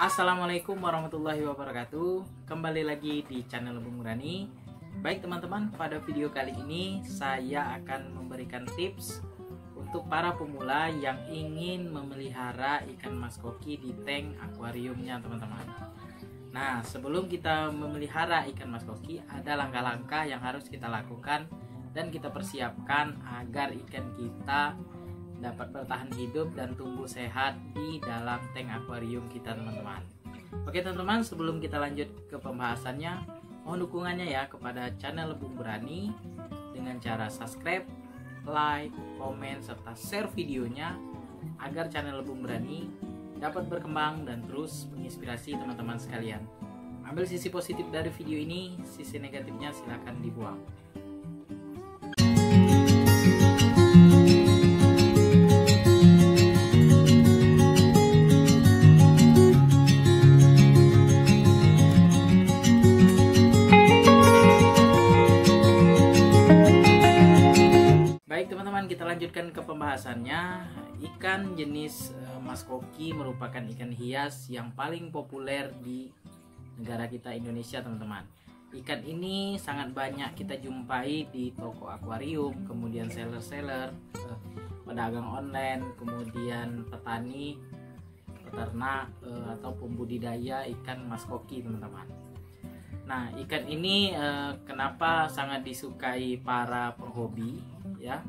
Assalamualaikum warahmatullahi wabarakatuh. Kembali lagi di channel Bung Rani. Baik teman-teman, pada video kali ini saya akan memberikan tips untuk para pemula yang ingin memelihara ikan mas koki di tank akuariumnya teman-teman. Nah, sebelum kita memelihara ikan mas koki, ada langkah-langkah yang harus kita lakukan dan kita persiapkan agar ikan kita dapat bertahan hidup dan tumbuh sehat di dalam tank akuarium kita teman-teman. Oke teman-teman sebelum kita lanjut ke pembahasannya mohon dukungannya ya kepada channel Bung Berani dengan cara subscribe, like, komen, serta share videonya agar channel Bung Berani dapat berkembang dan terus menginspirasi teman-teman sekalian. Ambil sisi positif dari video ini sisi negatifnya silahkan dibuang pembahasannya. Ikan jenis uh, mas koki merupakan ikan hias yang paling populer di negara kita Indonesia, teman-teman. Ikan ini sangat banyak kita jumpai di toko akuarium, kemudian seller-seller, uh, pedagang online, kemudian petani, peternak uh, atau pembudidaya ikan mas koki, teman-teman. Nah, ikan ini kenapa sangat disukai para penghobi ya?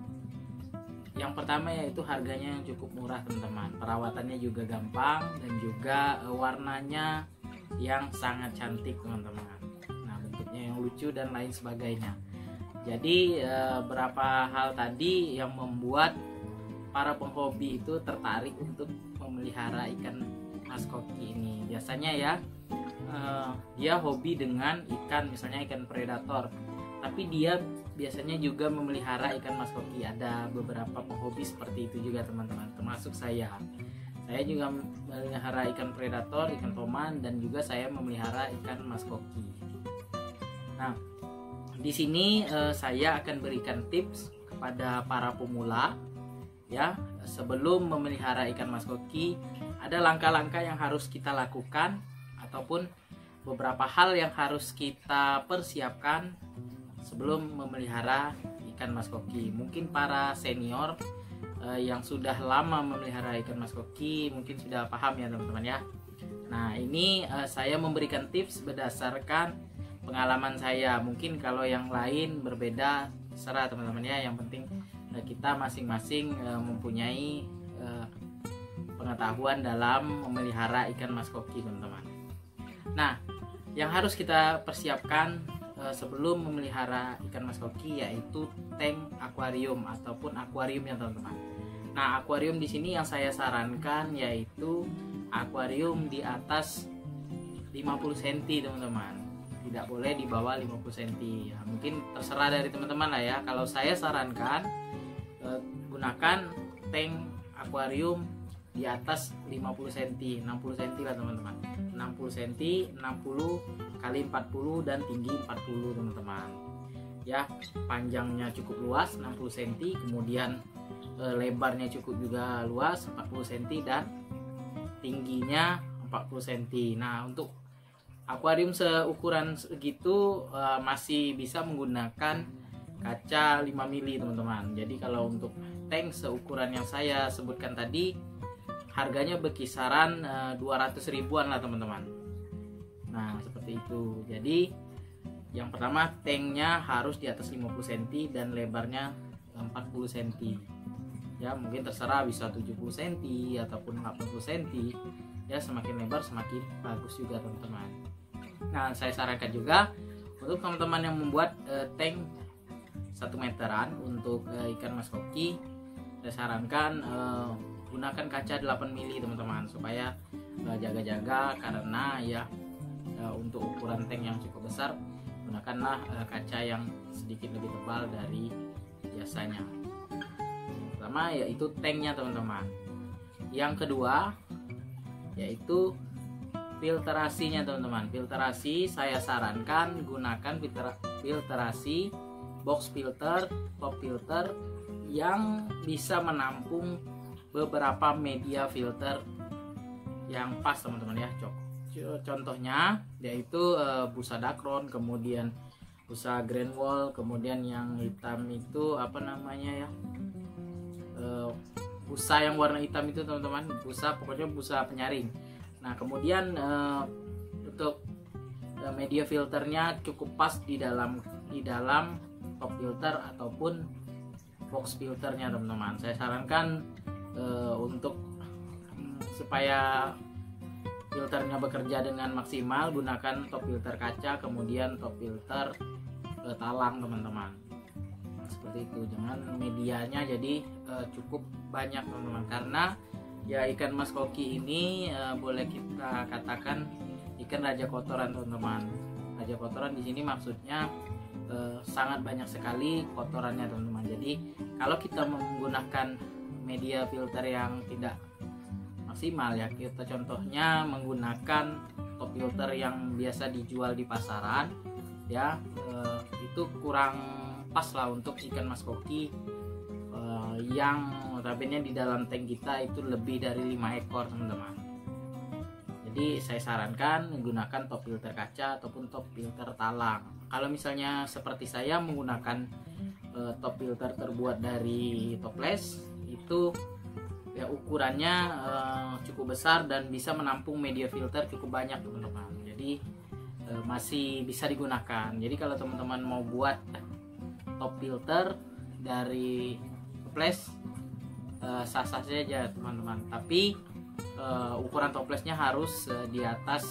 Yang pertama yaitu harganya yang cukup murah teman-teman. Perawatannya juga gampang dan juga e, warnanya yang sangat cantik teman-teman. Nah bentuknya yang lucu dan lain sebagainya. Jadi e, berapa hal tadi yang membuat para penghobi itu tertarik untuk memelihara ikan mas koki ini? Biasanya ya e, dia hobi dengan ikan misalnya ikan predator. Tapi dia biasanya juga memelihara ikan mas koki ada beberapa penghobi seperti itu juga teman-teman termasuk saya. Saya juga memelihara ikan predator ikan toman dan juga saya memelihara ikan mas koki nah di sini eh, saya akan berikan tips kepada para pemula ya. Sebelum memelihara ikan mas koki ada langkah-langkah yang harus kita lakukan ataupun beberapa hal yang harus kita persiapkan sebelum memelihara ikan mas koki. Mungkin para senior uh, yang sudah lama memelihara ikan mas koki mungkin sudah paham ya teman-teman ya. Nah ini uh, saya memberikan tips berdasarkan pengalaman saya. Mungkin kalau yang lain berbeda serah teman-teman ya. Yang penting uh, kita masing-masing uh, mempunyai uh, pengetahuan dalam memelihara ikan mas koki teman-teman. Nah yang harus kita persiapkan Eh, sebelum memelihara ikan mas koki yaitu tank akuarium ataupun akuarium ya teman-teman. Nah, akuarium di sini yang saya sarankan yaitu akuarium di atas 50 cm teman-teman. Tidak boleh di bawah 50 cm. Ya, mungkin terserah dari teman-teman lah ya. Kalau saya sarankan eh, gunakan tank akuarium di atas 50 cm 60 cm lah teman-teman 60 cm 60 kali 40 dan tinggi 40 teman-teman. Ya panjangnya cukup luas 60 cm kemudian e, lebarnya cukup juga luas 40 cm dan tingginya 40 cm nah untuk akuarium seukuran segitu e, masih bisa menggunakan kaca 5 mili teman-teman. Jadi kalau untuk tank seukuran yang saya sebutkan tadi harganya berkisaran uh, eh, 200 ribuan lah teman-teman nah seperti itu. Jadi yang pertama tanknya harus di atas 50 cm dan lebarnya 40 cm ya mungkin terserah bisa 70 cm ataupun 80 cm ya semakin lebar semakin bagus juga teman-teman. Nah saya sarankan juga untuk teman-teman yang membuat uh, tank satu meteran untuk uh, ikan mas koki saya sarankan uh, gunakan kaca 8 mili teman-teman supaya uh, jaga-jaga karena ya uh, untuk ukuran tank yang cukup besar gunakanlah uh, kaca yang sedikit lebih tebal dari biasanya. Pertama yaitu tanknya teman-teman. Yang kedua yaitu filterasinya teman-teman. Filterasi saya sarankan gunakan filter filterasi box filter pop filter yang bisa menampung beberapa media filter yang pas teman-teman ya. Cok contohnya yaitu uh, busa dakron kemudian busa grand wall kemudian yang hitam itu apa namanya ya uh, busa yang warna hitam itu teman-teman. Busa pokoknya busa penyaring. Nah kemudian uh, untuk uh, media filternya cukup pas di dalam di dalam top filter ataupun box filternya teman-teman. Saya sarankan uh, untuk um, supaya filternya bekerja dengan maksimal gunakan top filter kaca kemudian top filter uh, talang teman-teman. Seperti itu. Jangan medianya jadi uh, cukup banyak teman-teman. Karena ya ikan mas koki ini uh, boleh kita katakan ikan raja kotoran teman-teman. Raja kotoran di sini maksudnya uh, sangat banyak sekali kotorannya teman-teman. Jadi kalau kita menggunakan media filter yang tidak maksimal ya. Kita contohnya menggunakan top filter yang biasa dijual di pasaran ya. Eh, itu kurang pas lah untuk ikan mas koki. Eh, yang notabene di dalam tank kita itu lebih dari 5 ekor teman-teman. Jadi saya sarankan menggunakan top filter kaca ataupun top filter talang. Kalau misalnya seperti saya menggunakan eh, top filter terbuat dari toples itu ya ukurannya uh, cukup besar dan bisa menampung media filter cukup banyak teman-teman. Jadi uh, masih bisa digunakan. Jadi kalau teman-teman mau buat top filter dari toples uh, sah-sah saja teman-teman. Tapi uh, ukuran toplesnya harus uh, di atas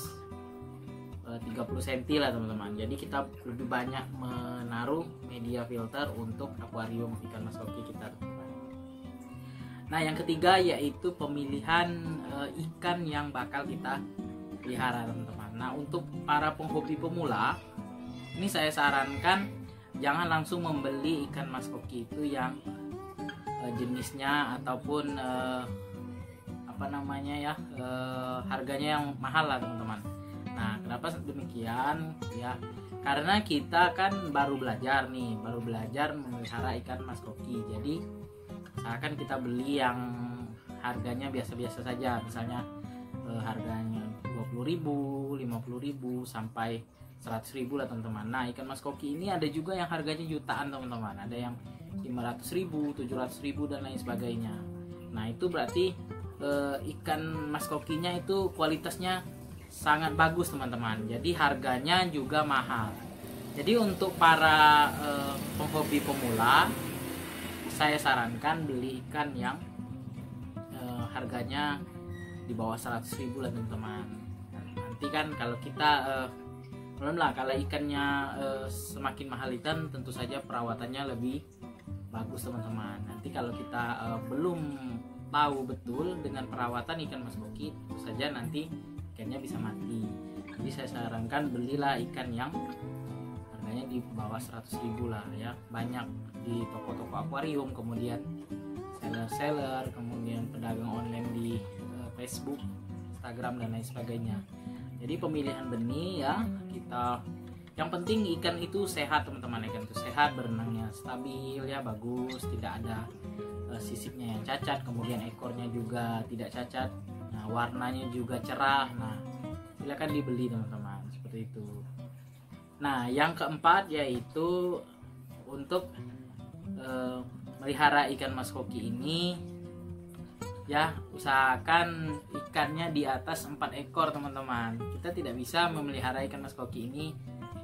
uh, 30 cm lah teman-teman. Jadi kita lebih banyak menaruh media filter untuk akuarium ikan mas kita. teman-teman Nah, yang ketiga yaitu pemilihan e, ikan yang bakal kita pelihara, teman-teman. Nah, untuk para penghobi pemula, ini saya sarankan jangan langsung membeli ikan mas koki itu yang e, jenisnya ataupun e, apa namanya ya e, harganya yang mahal lah, teman-teman. Nah, kenapa demikian? Ya, karena kita kan baru belajar nih, baru belajar memelihara ikan mas koki. Jadi misalkan kita beli yang harganya biasa-biasa saja. Misalnya eh, harganya 20.000 50.000 sampai 100.000 lah teman-teman. Nah ikan mas koki ini ada juga yang harganya jutaan teman-teman. Ada yang 500.000 700.000 dan lain sebagainya. Nah itu berarti eh, ikan mas kokinya itu kualitasnya sangat bagus teman-teman. Jadi harganya juga mahal. Jadi untuk para eh, penghobi pemula saya sarankan beli ikan yang uh, harganya di bawah 100 ribu lah teman-teman. Nanti kan kalau kita uh, belum lah kalau ikannya uh, semakin mahal ikan tentu saja perawatannya lebih bagus teman-teman. Nanti kalau kita uh, belum tahu betul dengan perawatan ikan mas boki tentu saja nanti ikannya bisa mati. Jadi saya sarankan belilah ikan yang harganya di bawah 100 ribu lah ya. Banyak di toko-toko akuarium kemudian seller-seller kemudian pedagang online di uh, Facebook Instagram dan lain sebagainya. Jadi pemilihan benih ya kita yang penting ikan itu sehat teman-teman. Ikan itu sehat berenangnya stabil ya bagus tidak ada uh, sisipnya yang cacat kemudian ekornya juga tidak cacat nah warnanya juga cerah nah silakan dibeli teman-teman seperti itu Nah, yang keempat yaitu untuk e, melihara ikan mas koki ini ya usahakan ikannya di atas 4 ekor teman-teman. Kita tidak bisa memelihara ikan mas koki ini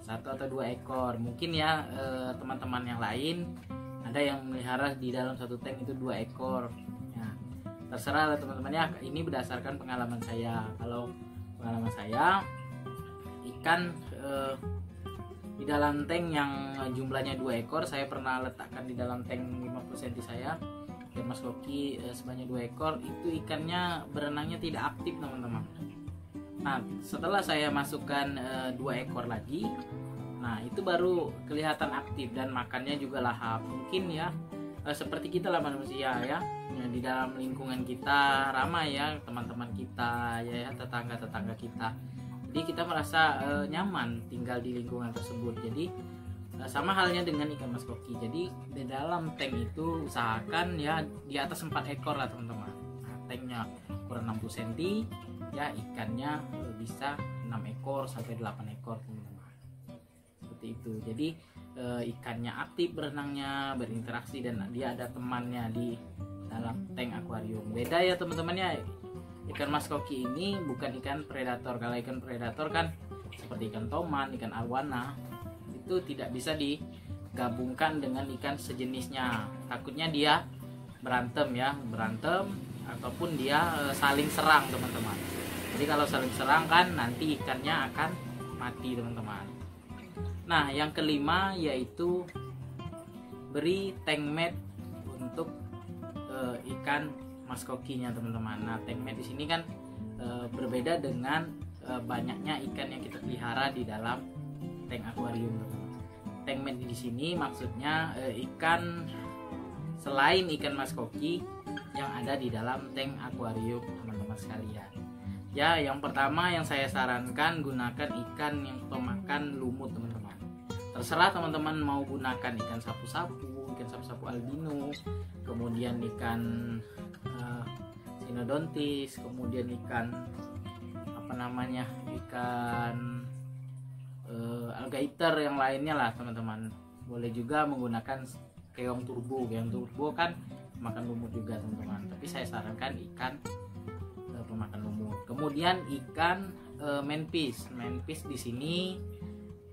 satu atau dua ekor. Mungkin ya eh, teman-teman yang lain ada yang memelihara di dalam satu tank itu dua ekor. Ya, terserah teman-teman ya. Ini berdasarkan pengalaman saya. Kalau pengalaman saya ikan eh, di dalam tank yang jumlahnya dua ekor saya pernah letakkan di dalam tank 50 cm saya. Dan Mas Loki eh, sebanyak dua ekor. Itu ikannya berenangnya tidak aktif teman-teman. Nah setelah saya masukkan eh, dua ekor lagi nah itu baru kelihatan aktif dan makannya juga lahap. Mungkin ya eh, seperti kita lah manusia ya. Nah, di dalam lingkungan kita ramai ya teman-teman kita ya, ya tetangga-tetangga kita jadi kita merasa uh, nyaman tinggal di lingkungan tersebut. Jadi uh, sama halnya dengan ikan mas koki. Jadi di dalam tank itu usahakan ya di atas 4 ekor lah teman-teman. Nah, tanknya kurang 60 cm ya ikannya bisa 6 ekor sampai 8 ekor teman-teman. Seperti itu. Jadi eh, ikannya aktif berenangnya berinteraksi dan dia ada temannya di dalam tank akuarium. Beda ya teman-teman ya ikan mas koki ini bukan ikan predator. Kalau ikan predator kan seperti ikan toman ikan arwana itu tidak bisa digabungkan dengan ikan sejenisnya. Takutnya dia berantem ya berantem ataupun dia e, saling serang teman-teman. Jadi kalau saling serang kan nanti ikannya akan mati teman-teman. Nah yang kelima yaitu beri tank mat untuk e, ikan maskokinya teman-teman. Nah tank mat di sini kan e, berbeda dengan e, banyaknya ikan yang kita pelihara di dalam tank akuarium teman-teman. Tank mat di sini maksudnya e, ikan selain ikan maskoki yang ada di dalam tank akuarium teman-teman sekalian. Ya yang pertama yang saya sarankan gunakan ikan yang pemakan lumut teman-teman. Terserah teman-teman mau gunakan ikan sapu-sapu ikan sapu-sapu albino kemudian ikan uh, sinodontis kemudian ikan apa namanya ikan uh, algaiter yang lainnya lah teman-teman. Boleh juga menggunakan keong turbo. Keong turbo kan makan lumut juga teman-teman. Tapi saya sarankan ikan uh, pemakan lumut. Kemudian ikan uh, menpis menpis di sini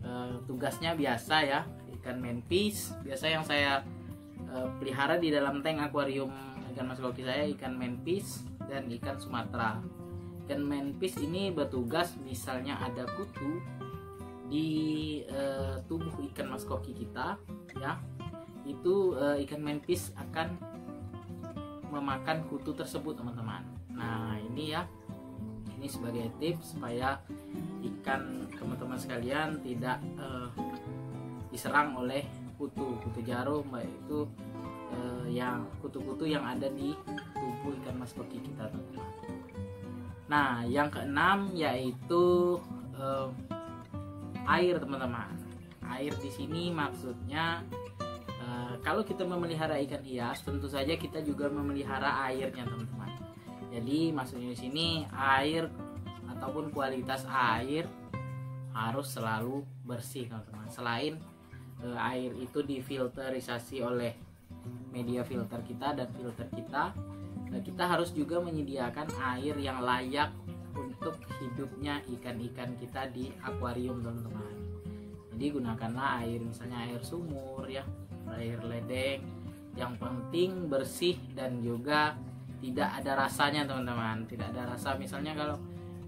uh, tugasnya biasa ya ikan menpis biasa yang saya uh, pelihara di dalam tank akuarium ikan mas koki saya ikan menpis dan ikan sumatera ikan menpis ini bertugas misalnya ada kutu di uh, tubuh ikan mas koki kita ya. Itu uh, ikan menpis akan memakan kutu tersebut teman-teman. Nah ini ya. Ini sebagai tips supaya ikan teman-teman sekalian tidak uh, diserang oleh kutu. Kutu jarum baik itu yang kutu-kutu yang ada di tubuh ikan maskoki kita teman-teman nah yang keenam yaitu uh, air teman-teman. Air di sini maksudnya kalau kita memelihara ikan hias tentu saja kita juga memelihara airnya teman-teman. Jadi maksudnya di sini air ataupun kualitas air harus selalu bersih teman-teman. Selain e, air itu difilterisasi oleh media filter kita dan filter kita. E, kita harus juga menyediakan air yang layak untuk hidupnya ikan-ikan kita di akuarium teman-teman. Jadi gunakanlah air misalnya air sumur ya air ledeng yang penting bersih dan juga tidak ada rasanya teman-teman. Tidak ada rasa misalnya kalau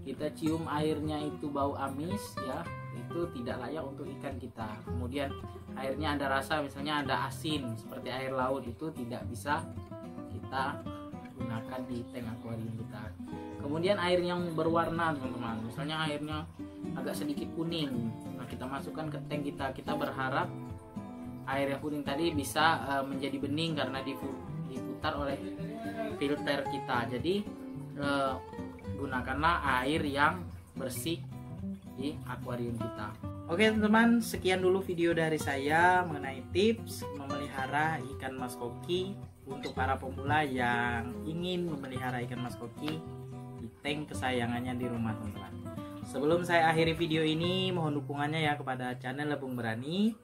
kita cium airnya itu bau amis ya itu tidak layak untuk ikan kita. Kemudian airnya ada rasa misalnya ada asin seperti air laut itu tidak bisa kita gunakan di tank akuarium kita. Kemudian air yang berwarna teman-teman. Misalnya airnya agak sedikit kuning. Nah kita masukkan ke tank kita. Kita berharap air yang kuning tadi bisa uh, menjadi bening karena diputar oleh filter kita. Jadi uh, gunakanlah air yang bersih di akuarium kita. Oke teman-teman sekian dulu video dari saya mengenai tips memelihara ikan mas koki untuk para pemula yang ingin memelihara ikan mas koki di tank kesayangannya di rumah teman-teman. Sebelum saya akhiri video ini mohon dukungannya ya kepada channel Lebung Berani.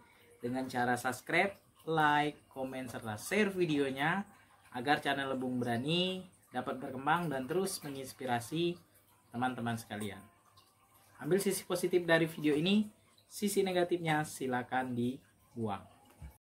Dengan cara subscribe, like, komen, serta share videonya agar channel Lebung Berani dapat berkembang dan terus menginspirasi teman-teman sekalian. Ambil sisi positif dari video ini, sisi negatifnya silakan dibuang.